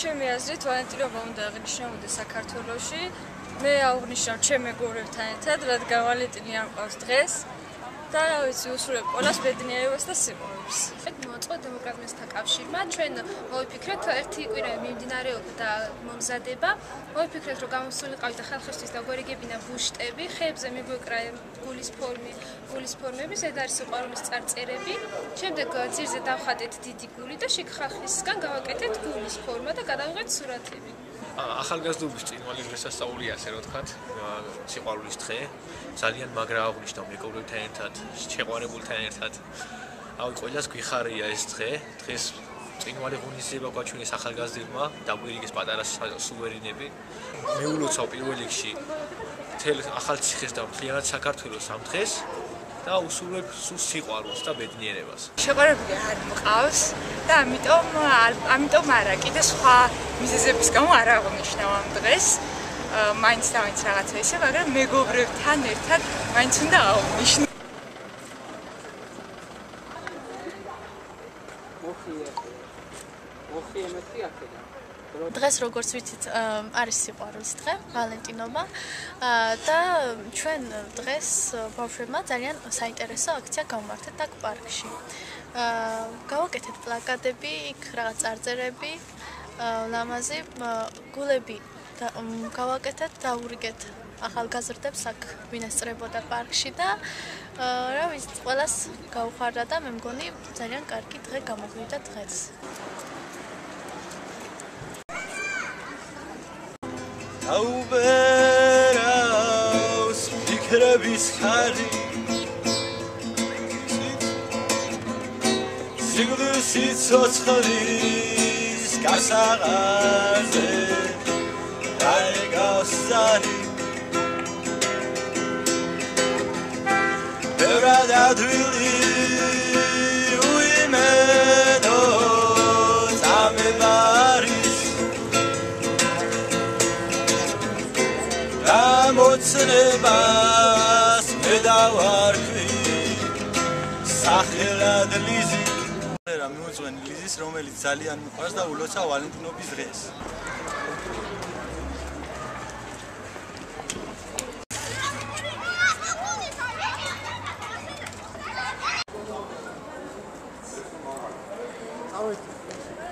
ჩემი აზრით ვალენტინობა უნდა აღინიშნებოდა საქართველოში. მე აღვნიშნავ ჩემ მეგობრებთან ერთად, რადგან ვალენტინი არ მყავს დღეს. და რა ვიცი, უსურვებ ყველას ბედნიერებას და სიყვარულს. მოწყო დემოკრატიასთან კავშირმა, ჩვენ მოვიფიქრეთ ერთი კვირა მიმდინარეობა და მომზადება. მოვიფიქრეთ, რომ გამოსულიყავით და ხალხისთვის დაგვერიგებინა ბუშტები, ხეებზე მიგვეკრა გულის ფორმი, გულის ფორმები, ზედ არის სიყვარულის წარწერები. შემდეგ ძირზე დავხატეთ დიდი გული და შიგ ხალხისგან გავაკეთეთ გულის ფორმა და გადავიღეთ სურათები. ახალგაზრდობის წინვალი დღესასწაული ასე რომ ვთქვათ, სიყვარულის დღე. ძალიან მაგრა აღნიშნავ მეგობრებთან ერთად, შეყვარებულთან ერთად. აი, ყველას გვიხარია ეს დღე. დღეს წინვალი ღონისძიება გვაჩვენეს ახალგაზრდებმა, დაგვირიგეს პატარა სუვერენები. მე ულოცავ პირველ რიგში თელ ახალციხეს და მთლიანად საქართველოს ამ დღეს. და უსურვებ სულ სიყვარულს და ბედნიერებას. შეყვარებული არ მყავს და ამიტომ ამიტომ არა, კიდე სხვა მიზეზების გამო არ აღნიშნავ ამ დღეს. მაინც და მაინც რაღაცა ისე, მაგრამ მეგობრებთან ერთად მაინც უნდა აღნიშნო. მოხიე. მოხიე მეტი აქედან. დღეს როგორც ვიცით არის სიყვარულის დღე, ვალენტინობა და ჩვენ დღეს ბავშვებმა ძალიან საინტერესო აქცია გავმართეთ აქ პარკში. გავაკეთეთ პლაკატები, იქ რაღაც წარწერები, ლამაზი გულები და გავაკეთეთ და ურიგეთ ახალგაზრდებს აქ ვინასწრებოდა პარკში და რა ვიცი, ყველას გაუხარდა და მე მგონი ძალიან კარგი დღე გამოგვიდა დღეს. აუბერავს ფიქრების ხარი. სიგრძის სიცოცხლის გასაღაზე დაიგავს ზარი. ბევრად ადვილი მოცნებას მე დავარქვი სახელად ლიზი. რა მიუძღვენი ლიზის რომელიც ძალიან მიყვარს და ულოცა ვალენტინობის დღეს.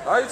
აი